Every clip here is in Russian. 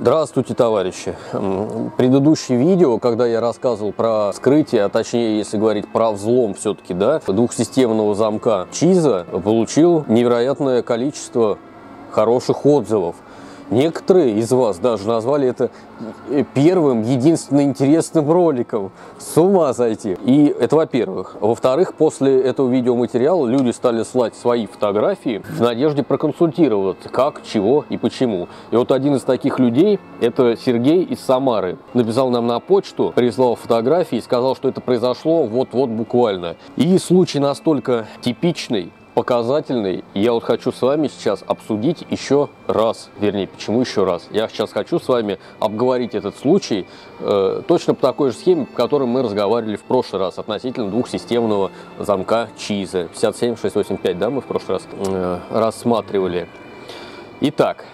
Здравствуйте, товарищи! Предыдущее видео, когда я рассказывал про скрытие, а точнее, если говорить про взлом все-таки, да, двухсистемного замка Чиза, получил невероятное количество хороших отзывов. Некоторые из вас даже назвали это первым, единственным интересным роликом. С ума зайти. И это во-первых. Во-вторых, после этого видеоматериала люди стали слать свои фотографии в надежде проконсультироваться, как, чего и почему. И вот один из таких людей, это Сергей из Самары, написал нам на почту, прислал фотографии и сказал, что это произошло вот-вот буквально. И случай настолько типичный, показательный. Я вот хочу с вами сейчас обсудить еще раз, вернее, почему еще раз. Я сейчас хочу с вами обговорить этот случай э, точно по такой же схеме, по которой мы разговаривали в прошлый раз относительно двухсистемного замка Чиза 57685, да, мы в прошлый раз э, рассматривали. Итак,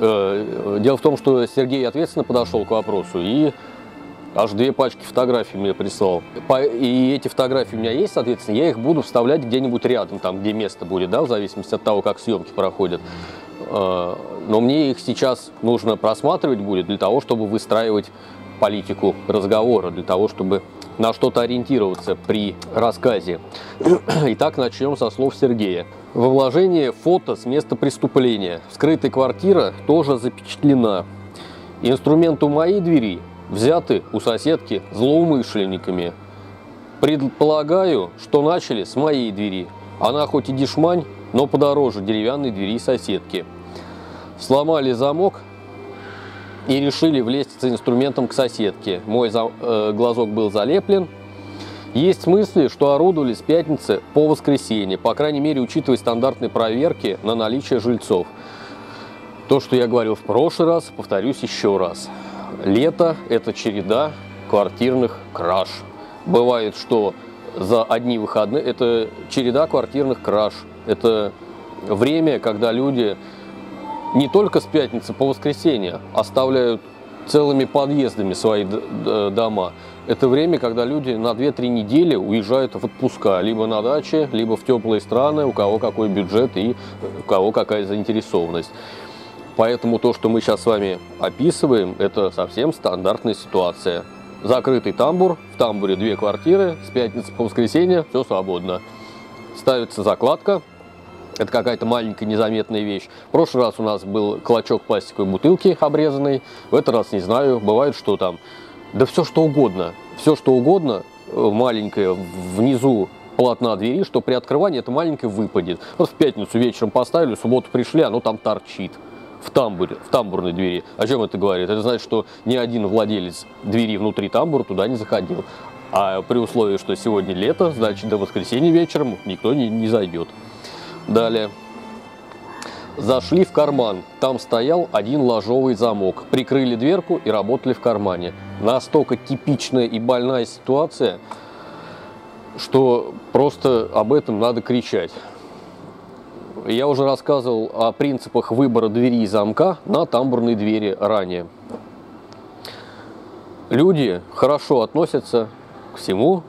э, дело в том, что Сергей ответственно подошел к вопросу и аж две пачки фотографий мне прислал. И эти фотографии у меня есть, соответственно, я их буду вставлять где-нибудь рядом, там, где место будет, да, в зависимости от того, как съемки проходят. А, но мне их сейчас нужно просматривать будет для того, чтобы выстраивать политику разговора, для того, чтобы на что-то ориентироваться при рассказе. Итак, начнем со слов Сергея. Во вложении фото с места преступления. Скрытая квартира тоже запечатлена. Инструмент у моей двери взяты у соседки злоумышленниками. Предполагаю, что начали с моей двери. Она хоть и дешмань, но подороже деревянной двери соседки. Сломали замок и решили влезть с инструментом к соседке. Мой за, э, глазок был залеплен. Есть мысли, что орудовали с пятницы по воскресенье, по крайней мере, учитывая стандартные проверки на наличие жильцов. То, что я говорил в прошлый раз, повторюсь еще раз. Лето – это череда квартирных краж. Бывает, что за одни выходные – это череда квартирных краж. Это время, когда люди не только с пятницы по воскресенье оставляют целыми подъездами свои дома. Это время, когда люди на 2-3 недели уезжают в отпуска, либо на даче, либо в теплые страны, у кого какой бюджет и у кого какая заинтересованность. Поэтому то, что мы сейчас с вами описываем, это совсем стандартная ситуация. Закрытый тамбур, в тамбуре две квартиры, с пятницы по воскресенье все свободно. Ставится закладка, это какая-то маленькая незаметная вещь. В прошлый раз у нас был клочок пластиковой бутылки обрезанный, в этот раз не знаю, бывает что там. Да все что угодно, все что угодно, э, маленькое внизу полотна двери, что при открывании это маленькое выпадет. Вот в пятницу вечером поставили, в субботу пришли, оно там торчит в тамбуре, в тамбурной двери. О чем это говорит? Это значит, что ни один владелец двери внутри тамбура туда не заходил. А при условии, что сегодня лето, значит до воскресенья вечером никто не, не зайдет. Далее. Зашли в карман. Там стоял один ложовый замок. Прикрыли дверку и работали в кармане. Настолько типичная и больная ситуация, что просто об этом надо кричать. Я уже рассказывал о принципах выбора двери и замка на тамбурной двери ранее. Люди хорошо относятся к всему,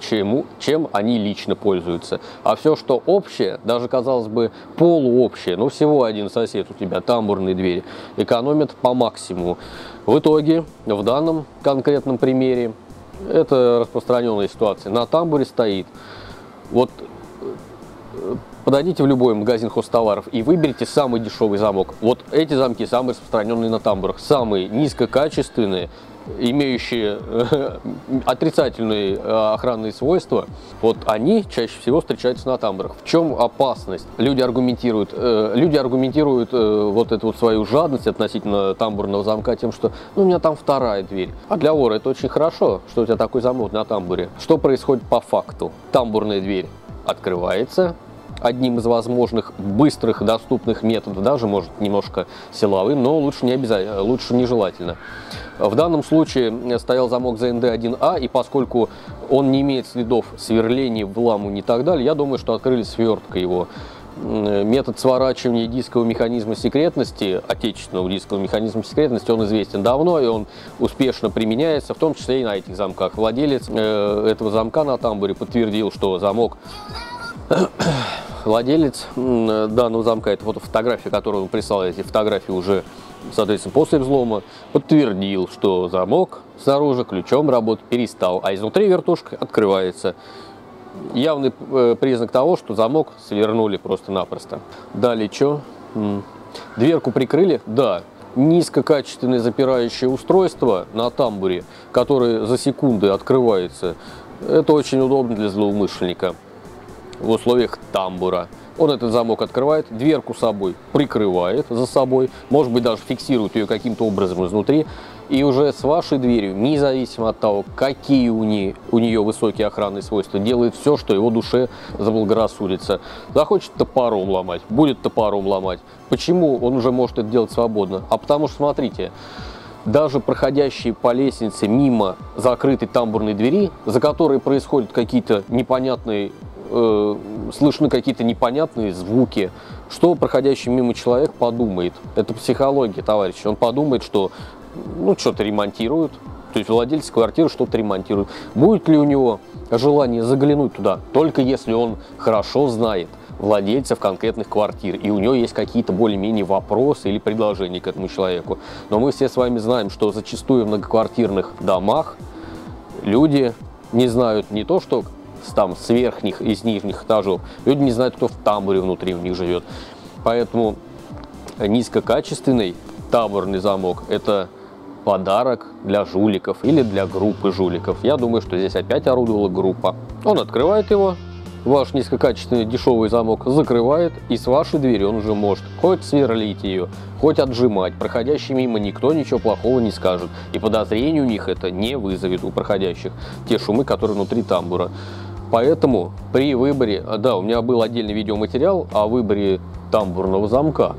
чему, чем они лично пользуются. А все, что общее, даже, казалось бы, полуобщее, но всего один сосед у тебя, тамбурные двери, экономят по максимуму. В итоге, в данном конкретном примере, это распространенная ситуация. На тамбуре стоит вот Подойдите в любой магазин хостоваров и выберите самый дешевый замок. Вот эти замки самые распространенные на тамбурах, самые низкокачественные, имеющие э, отрицательные э, охранные свойства, вот они чаще всего встречаются на тамбурах. В чем опасность? Люди аргументируют, э, люди аргументируют вот эту вот свою жадность относительно тамбурного замка тем, что ну, у меня там вторая дверь. А для вора это очень хорошо, что у тебя такой замок на тамбуре. Что происходит по факту? Тамбурная дверь открывается, одним из возможных быстрых доступных методов, даже может немножко силовым, но лучше не обязательно, лучше нежелательно. В данном случае стоял замок ZND1A, и поскольку он не имеет следов сверления, вламывания и так далее, я думаю, что открыли сверткой его. Метод сворачивания дискового механизма секретности, отечественного дискового механизма секретности, он известен давно, и он успешно применяется, в том числе и на этих замках. Владелец э, этого замка на тамбуре подтвердил, что замок Владелец данного замка, это вот фотография, которую он прислал, эти фотографии уже, соответственно, после взлома, подтвердил, что замок снаружи ключом работать перестал, а изнутри вертушка открывается. Явный э, признак того, что замок свернули просто-напросто. Далее что? Дверку прикрыли? Да. Низкокачественное запирающее устройство на тамбуре, которое за секунды открывается, это очень удобно для злоумышленника в условиях тамбура. Он этот замок открывает, дверку собой прикрывает за собой, может быть даже фиксирует ее каким-то образом изнутри, и уже с вашей дверью, независимо от того, какие у нее, у нее высокие охранные свойства, делает все, что его душе заблагорассудится. Захочет топором ломать, будет топором ломать. Почему он уже может это делать свободно? А потому что, смотрите, даже проходящие по лестнице мимо закрытой тамбурной двери, за которой происходят какие-то непонятные, э, слышны какие-то непонятные звуки, что проходящий мимо человек подумает? Это психология, товарищи. Он подумает, что ну, что-то ремонтируют, то есть владелец квартиры что-то ремонтирует. Будет ли у него желание заглянуть туда, только если он хорошо знает владельцев конкретных квартир, и у него есть какие-то более-менее вопросы или предложения к этому человеку. Но мы все с вами знаем, что зачастую в многоквартирных домах люди не знают не то, что там с верхних и с нижних этажов, люди не знают, кто в тамбуре внутри у них живет. Поэтому низкокачественный таборный замок – это подарок для жуликов или для группы жуликов. Я думаю, что здесь опять орудовала группа. Он открывает его, ваш низкокачественный дешевый замок закрывает, и с вашей двери он уже может хоть сверлить ее, хоть отжимать. Проходящий мимо никто ничего плохого не скажет. И подозрений у них это не вызовет у проходящих. Те шумы, которые внутри тамбура. Поэтому при выборе, да, у меня был отдельный видеоматериал о выборе тамбурного замка.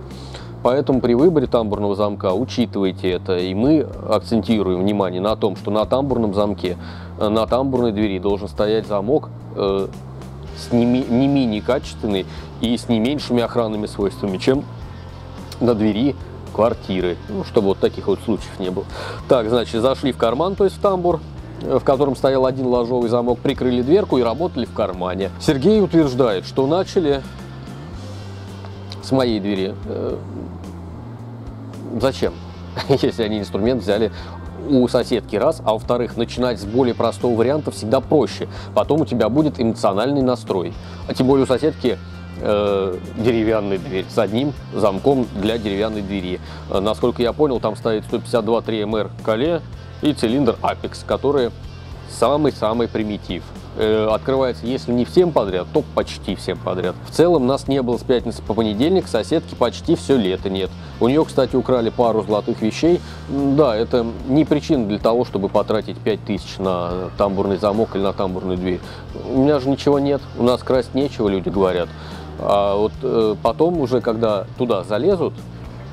Поэтому при выборе тамбурного замка учитывайте это. И мы акцентируем внимание на том, что на тамбурном замке, э, на тамбурной двери должен стоять замок э, с не, не менее качественный и с не меньшими охранными свойствами, чем на двери квартиры, ну, чтобы вот таких вот случаев не было. Так, значит, зашли в карман, то есть в тамбур, в котором стоял один ложовый замок, прикрыли дверку и работали в кармане. Сергей утверждает, что начали с моей двери э, зачем? Если они инструмент взяли у соседки раз, а во-вторых, начинать с более простого варианта всегда проще. Потом у тебя будет эмоциональный настрой. А тем более у соседки э, деревянная дверь с одним замком для деревянной двери. Э, насколько я понял, там стоит 152 3MR коле и цилиндр Apex, который самый-самый примитив. Э, открывается, если не всем подряд, то почти всем подряд. В целом нас не было с пятницы по понедельник, соседки почти все лето нет. У нее, кстати, украли пару золотых вещей. Да, это не причина для того, чтобы потратить 5000 на тамбурный замок или на тамбурную дверь. У меня же ничего нет, у нас красть нечего, люди говорят. А вот э, потом уже, когда туда залезут,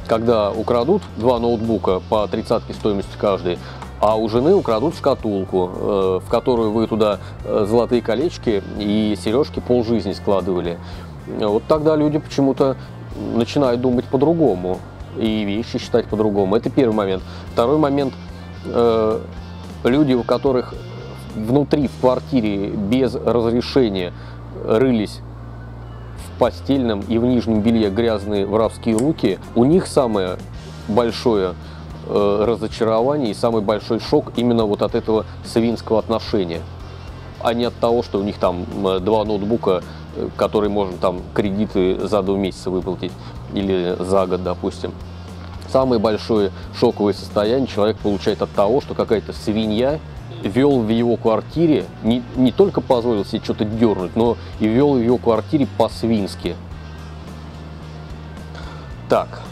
когда украдут два ноутбука по 30 стоимости каждый, а у жены украдут шкатулку, э, в которую вы туда э, золотые колечки и сережки полжизни складывали. Вот тогда люди почему-то начинают думать по-другому и вещи считать по-другому. Это первый момент. Второй момент. Э, люди, у которых внутри в квартире без разрешения рылись в постельном и в нижнем белье грязные воровские руки, у них самое большое Э, разочарование и самый большой шок именно вот от этого свинского отношения, а не от того, что у них там два ноутбука, э, которые можно там кредиты за два месяца выплатить или за год, допустим. Самое большое шоковое состояние человек получает от того, что какая-то свинья вел в его квартире, не, не только позволил себе что-то дернуть, но и вел в его квартире по-свински. Так,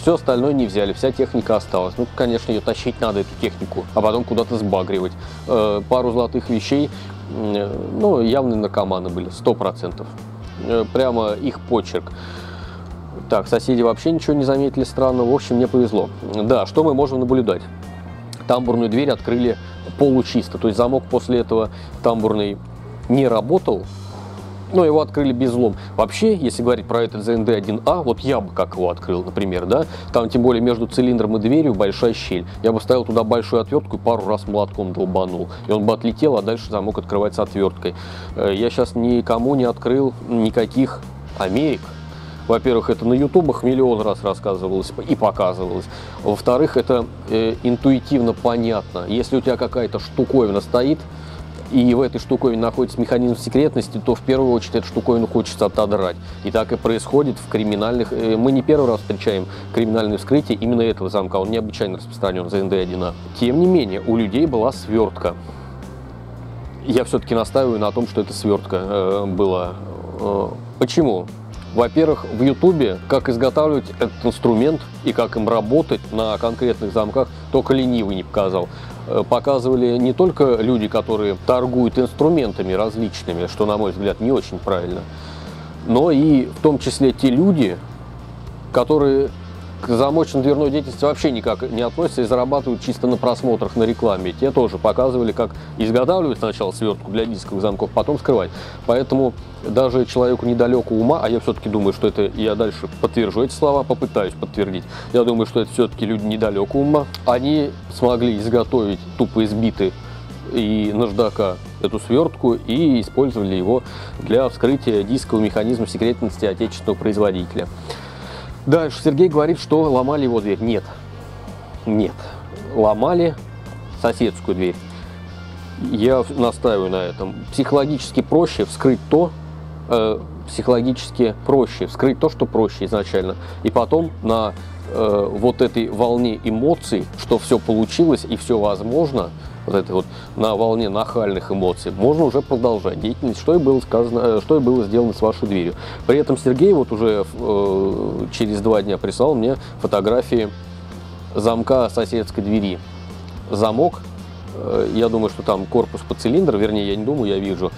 все остальное не взяли, вся техника осталась. Ну, конечно, ее тащить надо, эту технику, а потом куда-то сбагривать. Э, пару золотых вещей, э, ну, явные наркоманы были, сто процентов. Э, прямо их почерк. Так, соседи вообще ничего не заметили странного. В общем, мне повезло. Да, что мы можем наблюдать? Тамбурную дверь открыли получисто. То есть замок после этого тамбурный не работал, но его открыли без взлом. Вообще, если говорить про этот ZND1A, вот я бы как его открыл, например, да, там тем более между цилиндром и дверью большая щель. Я бы ставил туда большую отвертку и пару раз молотком долбанул. И он бы отлетел, а дальше замок открывается отверткой. Э, я сейчас никому не открыл никаких Америк. Во-первых, это на ютубах миллион раз рассказывалось и показывалось. Во-вторых, это э, интуитивно понятно. Если у тебя какая-то штуковина стоит, и в этой штуковине находится механизм секретности, то в первую очередь эту штуковину хочется отодрать. И так и происходит в криминальных... Э, мы не первый раз встречаем криминальное вскрытие именно этого замка, он необычайно распространен за НД-1А. Тем не менее, у людей была свертка. Я все-таки настаиваю на том, что это свертка э, была. Э, почему? Во-первых, в Ютубе, как изготавливать этот инструмент и как им работать на конкретных замках, только ленивый не показал. Э, показывали не только люди, которые торгуют инструментами различными, что, на мой взгляд, не очень правильно, но и в том числе те люди, которые к замочной дверной деятельности вообще никак не относятся и зарабатывают чисто на просмотрах, на рекламе. Те тоже показывали, как изготавливать сначала свертку для дисковых замков, потом скрывать. Поэтому даже человеку недалеку ума, а я все-таки думаю, что это, я дальше подтвержу эти слова, попытаюсь подтвердить, я думаю, что это все-таки люди недалеку ума, они смогли изготовить тупо избитый и наждака эту свертку и использовали его для вскрытия дискового механизма секретности отечественного производителя. Дальше Сергей говорит, что ломали его дверь. Нет. Нет. Ломали соседскую дверь. Я настаиваю на этом. Психологически проще вскрыть то, э, психологически проще вскрыть то, что проще изначально. И потом на э, вот этой волне эмоций, что все получилось и все возможно, вот этой вот на волне нахальных эмоций, можно уже продолжать деятельность, что и было сказано, э, что и было сделано с вашей дверью. При этом Сергей вот уже э, через два дня прислал мне фотографии замка соседской двери. Замок, э, я думаю, что там корпус под цилиндр, вернее, я не думаю, я вижу.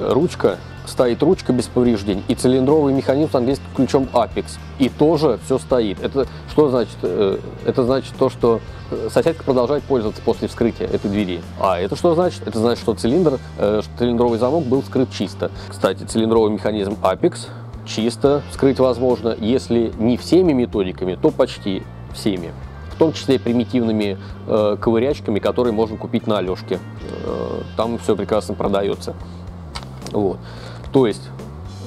Ручка стоит ручка без повреждений и цилиндровый механизм с английским ключом Apex. И тоже все стоит. Это что значит? Э, это значит то, что э, соседка продолжает пользоваться после вскрытия этой двери. А это что значит? Это значит, что цилиндр, э, что цилиндровый замок был вскрыт чисто. Кстати, цилиндровый механизм Apex чисто вскрыть возможно, если не всеми методиками, то почти всеми в том числе примитивными э, ковырячками, которые можно купить на Алешке. Э, там все прекрасно продается. Вот. То есть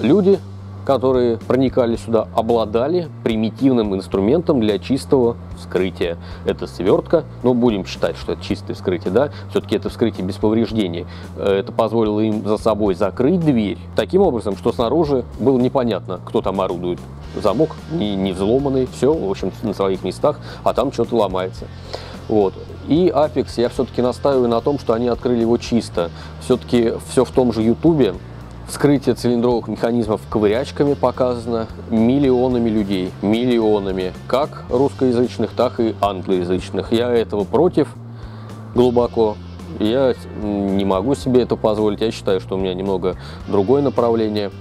люди, которые проникали сюда, обладали примитивным инструментом для чистого вскрытия. Это свертка, но будем считать, что это чистое вскрытие, да, все-таки это вскрытие без повреждений. Э, это позволило им за собой закрыть дверь таким образом, что снаружи было непонятно, кто там орудует. Замок не, не взломанный, все, в общем, на своих местах, а там что-то ломается. Вот. И Apex, я все-таки настаиваю на том, что они открыли его чисто. Все-таки все в том же YouTube Вскрытие цилиндровых механизмов ковырячками показано миллионами людей, миллионами, как русскоязычных, так и англоязычных. Я этого против глубоко. Я не могу себе это позволить. Я считаю, что у меня немного другое направление.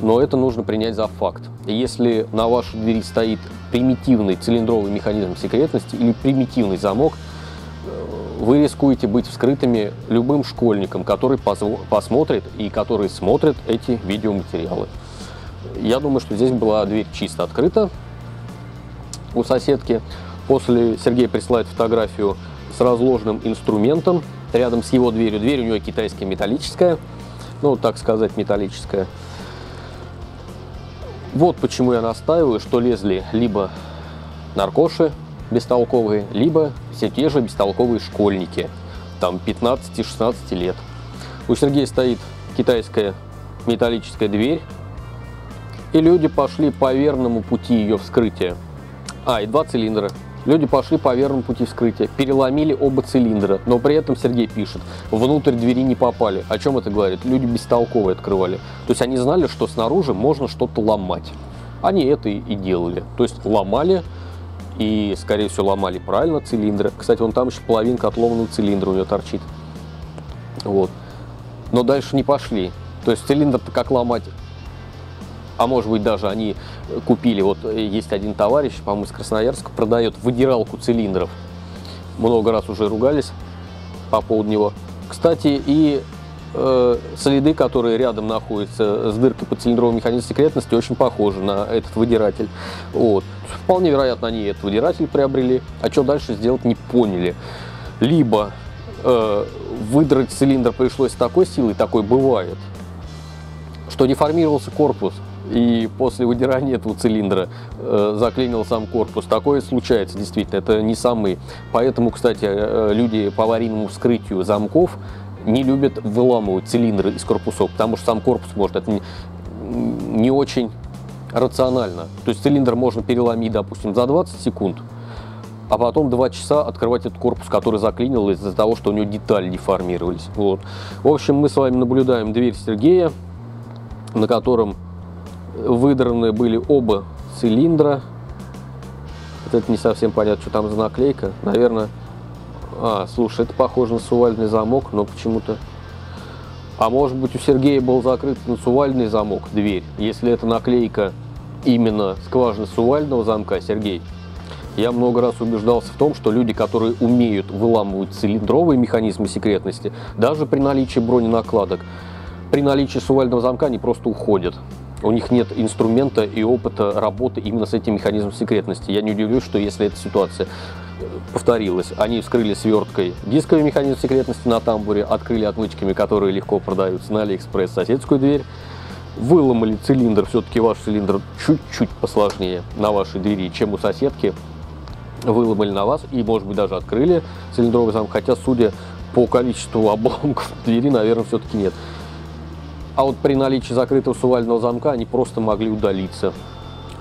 Но это нужно принять за факт. Если на вашей двери стоит примитивный цилиндровый механизм секретности или примитивный замок – вы рискуете быть вскрытыми любым школьником, который посмотрит и который смотрит эти видеоматериалы. Я думаю, что здесь была дверь чисто открыта у соседки. После Сергей присылает фотографию с разложенным инструментом рядом с его дверью. Дверь у него китайская металлическая, ну, так сказать, металлическая. Вот почему я настаиваю, что лезли либо наркоши бестолковые, либо все те же бестолковые школьники, там 15-16 лет. У Сергея стоит китайская металлическая дверь, и люди пошли по верному пути ее вскрытия. А, и два цилиндра. Люди пошли по верному пути вскрытия, переломили оба цилиндра, но при этом Сергей пишет, внутрь двери не попали. О чем это говорит? Люди бестолковые открывали. То есть они знали, что снаружи можно что-то ломать. Они это и делали. То есть ломали и, скорее всего, ломали правильно цилиндры. Кстати, вон там еще половинка отломанного цилиндра у него торчит. Вот. Но дальше не пошли. То есть цилиндр-то как ломать? А может быть даже они купили, вот есть один товарищ, по-моему, из Красноярска, продает выдиралку цилиндров. Много раз уже ругались по поводу него. Кстати, и э, следы, которые рядом находятся с дыркой под цилиндровым механизмом секретности, очень похожи на этот выдиратель. Вот. Вполне вероятно, они этот выдиратель приобрели, а что дальше сделать не поняли. Либо э, выдрать цилиндр пришлось такой силой, такой бывает, что деформировался корпус, и после выдирания этого цилиндра э, заклинил сам корпус. Такое случается действительно, это не самый. Поэтому, кстати, э, люди по аварийному вскрытию замков не любят выламывать цилиндры из корпусов, потому что сам корпус может, это не, очень рационально. То есть цилиндр можно переломить, допустим, за 20 секунд, а потом 2 часа открывать этот корпус, который заклинил из-за того, что у него детали деформировались. Вот. В общем, мы с вами наблюдаем дверь Сергея, на котором выдраны были оба цилиндра. Это не совсем понятно, что там за наклейка. Наверное, а, слушай, это похоже на сувальный замок, но почему-то... А может быть у Сергея был закрыт на сувальный замок, дверь. Если это наклейка именно скважины сувального замка, Сергей, я много раз убеждался в том, что люди, которые умеют выламывать цилиндровые механизмы секретности, даже при наличии броненакладок, при наличии сувального замка они просто уходят. У них нет инструмента и опыта работы именно с этим механизмом секретности. Я не удивлюсь, что если эта ситуация повторилось. Они вскрыли сверткой дисковый механизм секретности на тамбуре, открыли отмычками, которые легко продаются на Алиэкспресс, соседскую дверь, выломали цилиндр, все-таки ваш цилиндр чуть-чуть посложнее на вашей двери, чем у соседки, выломали на вас и, может быть, даже открыли цилиндровый замок, хотя, судя по количеству обломков двери, наверное, все-таки нет. А вот при наличии закрытого сувального замка они просто могли удалиться.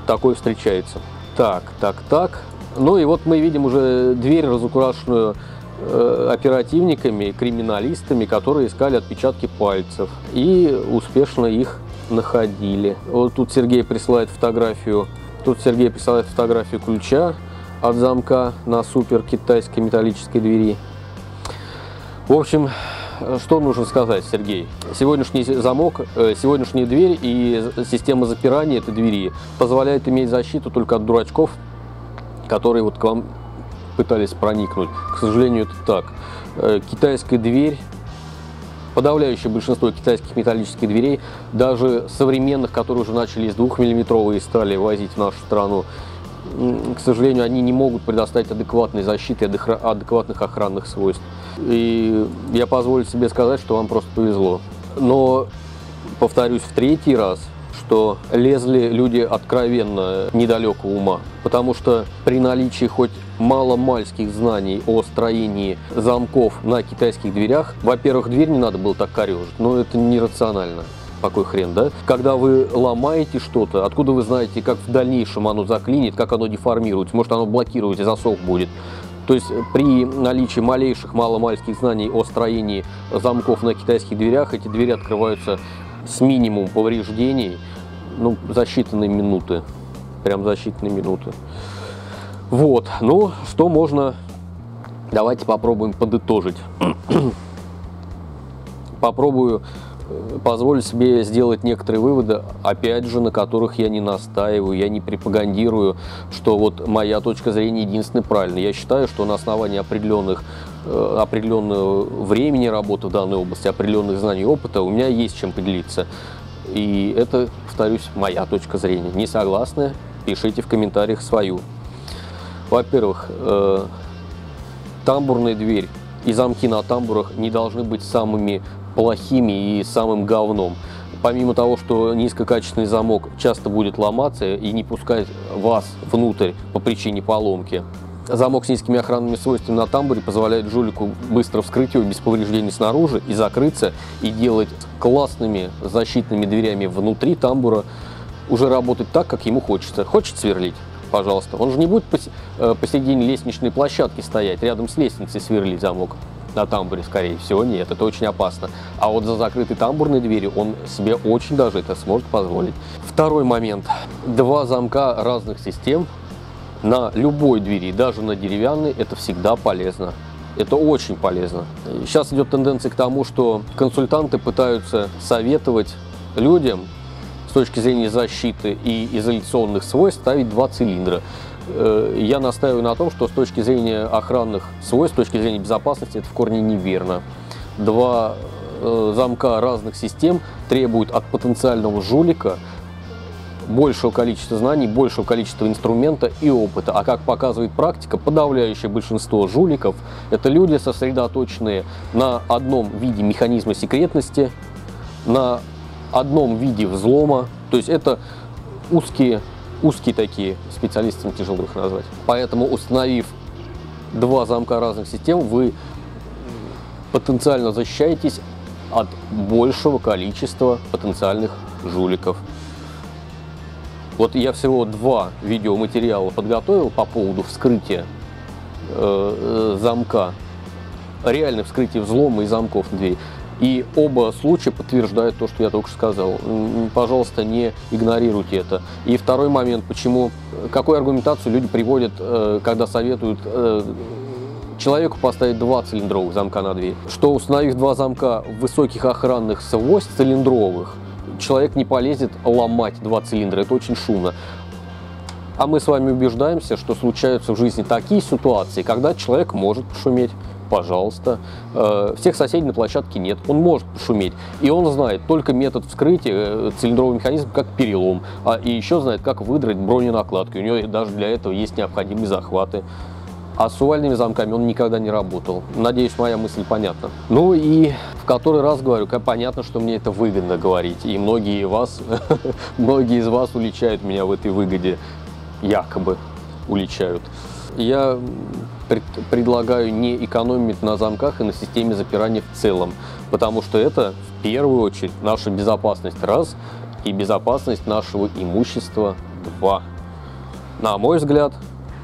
Такое встречается. Так, так, так. Ну и вот мы видим уже дверь, разукрашенную э, оперативниками, криминалистами, которые искали отпечатки пальцев и успешно их находили. Вот тут Сергей присылает фотографию, тут Сергей присылает фотографию ключа от замка на супер китайской металлической двери. В общем, что нужно сказать, Сергей? Сегодняшний замок, э, сегодняшняя дверь и система запирания этой двери позволяет иметь защиту только от дурачков, которые вот к вам пытались проникнуть. К сожалению, это так. Э, китайская дверь, подавляющее большинство китайских металлических дверей, даже современных, которые уже начали из двухмиллиметровой стали возить в нашу страну, к сожалению, они не могут предоставить адекватной защиты, адекватных охранных свойств. И я позволю себе сказать, что вам просто повезло. Но, повторюсь в третий раз – что лезли люди откровенно недалекого ума, потому что при наличии хоть маломальских знаний о строении замков на китайских дверях, во-первых, дверь не надо было так корежить, но это нерационально. Какой хрен, да? Когда вы ломаете что-то, откуда вы знаете, как в дальнейшем оно заклинит, как оно деформируется, может оно блокирует, и засов будет. То есть при наличии малейших маломальских знаний о строении замков на китайских дверях, эти двери открываются с минимум повреждений, ну, за считанные минуты. Прям за считанные минуты. Вот, ну, что можно... Давайте попробуем подытожить. Попробую э, позволю себе сделать некоторые выводы, опять же, на которых я не настаиваю, я не пропагандирую, что вот моя точка зрения единственная правильная. Я считаю, что на основании определенных э, определенного времени работы в данной области, определенных знаний и опыта у меня есть чем поделиться. И это, повторюсь, моя точка зрения. Не согласны? Пишите в комментариях свою. Во-первых, э, тамбурная дверь и замки на тамбурах не должны быть самыми плохими и самым говном. Помимо того, что низкокачественный замок часто будет ломаться и не пускать вас внутрь по причине поломки, Замок с низкими охранными свойствами на тамбуре позволяет жулику быстро вскрыть его без повреждений снаружи и закрыться, и делать классными защитными дверями внутри тамбура уже работать так, как ему хочется. Хочет сверлить? Пожалуйста. Он же не будет э, посередине лестничной площадки стоять, рядом с лестницей сверлить замок на тамбуре, скорее всего, нет, это очень опасно. А вот за закрытой тамбурной дверью он себе очень даже это сможет позволить. Второй момент. Два замка разных систем на любой двери, даже на деревянной, это всегда полезно. Это очень полезно. Сейчас идет тенденция к тому, что консультанты пытаются советовать людям с точки зрения защиты и изоляционных свойств ставить два цилиндра. Э, я настаиваю на том, что с точки зрения охранных свойств, с точки зрения безопасности, это в корне неверно. Два э, замка разных систем требует от потенциального жулика большего количества знаний, большего количества инструмента и опыта. А как показывает практика, подавляющее большинство жуликов – это люди, сосредоточенные на одном виде механизма секретности, на одном виде взлома. То есть это узкие, узкие такие, специалистам тяжело их назвать. Поэтому установив два замка разных систем, вы потенциально защищаетесь от большего количества потенциальных жуликов. Вот я всего два видеоматериала подготовил по поводу вскрытия э, э замка, реальное вскрытие взлома и замков на двери. И оба случая подтверждают то, что я только что сказал. Пожалуйста, не игнорируйте это. И второй момент, почему, какую аргументацию люди приводят, э, когда советуют э, человеку поставить два цилиндровых замка на дверь. Что установив два замка высоких охранных свойств цилиндровых, человек не полезет ломать два цилиндра, это очень шумно. А мы с вами убеждаемся, что случаются в жизни такие ситуации, когда человек может пошуметь, пожалуйста. Э, всех соседей на площадке нет, он может пошуметь. И он знает только метод вскрытия э, цилиндрового механизма, как перелом. А, и еще знает, как выдрать броненакладки. У него даже для этого есть необходимые захваты. А с увальными замками он никогда не работал. Надеюсь, моя мысль понятна. Ну и в который раз говорю, как понятно, что мне это выгодно говорить. И многие, вас, многие из вас уличают меня в этой выгоде. Якобы уличают. Я пред, предлагаю не экономить на замках и на системе запирания в целом. Потому что это в первую очередь наша безопасность раз и безопасность нашего имущества два. На мой взгляд,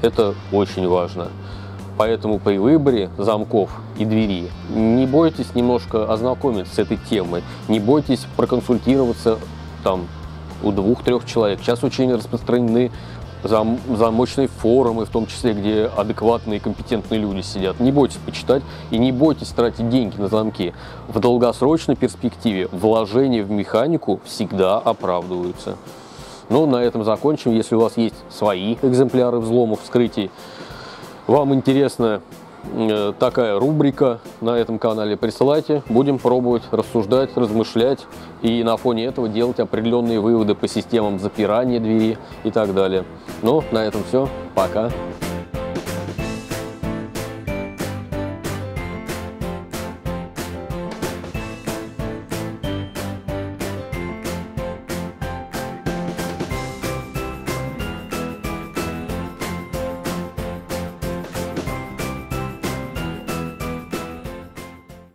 это очень важно. Поэтому при выборе замков и двери не бойтесь немножко ознакомиться с этой темой, не бойтесь проконсультироваться там у двух-трех человек. Сейчас очень распространены зам, замочные форумы, в том числе, где адекватные компетентные люди сидят. Не бойтесь почитать и не бойтесь тратить деньги на замки. В долгосрочной перспективе вложения в механику всегда оправдываются. Ну, на этом закончим. Если у вас есть свои экземпляры взломов, вскрытий, вам интересна э, такая рубрика на этом канале, присылайте. Будем пробовать рассуждать, размышлять и на фоне этого делать определенные выводы по системам запирания двери и так далее. Ну, на этом все. Пока.